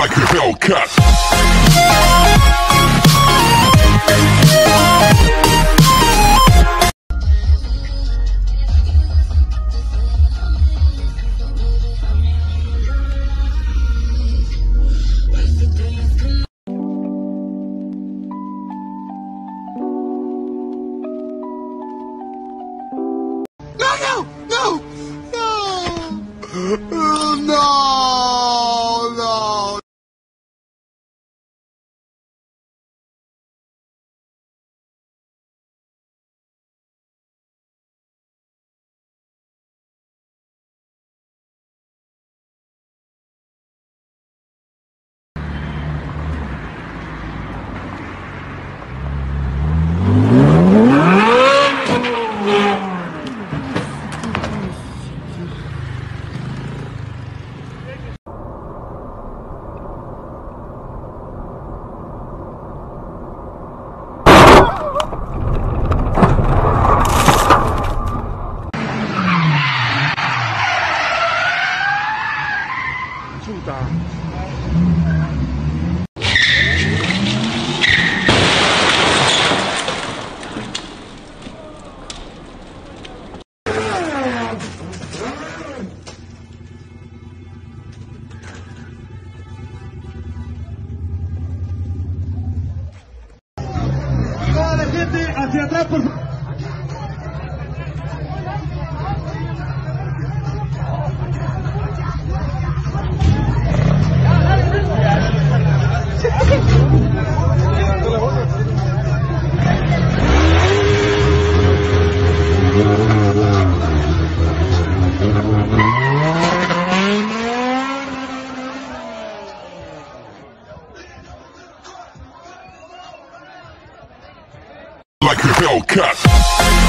like a Hellcat. No, no, no, Toda la gente hacia atrás, por. Hellcat.